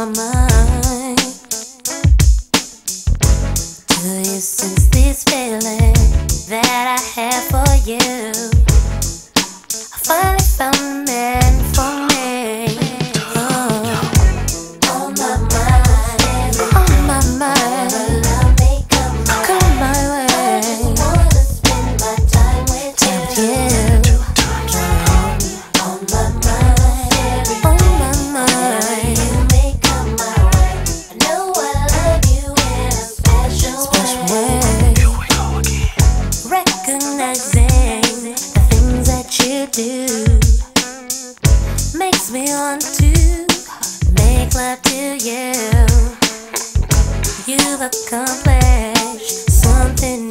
mamá. me want to make love to you. You've accomplished something.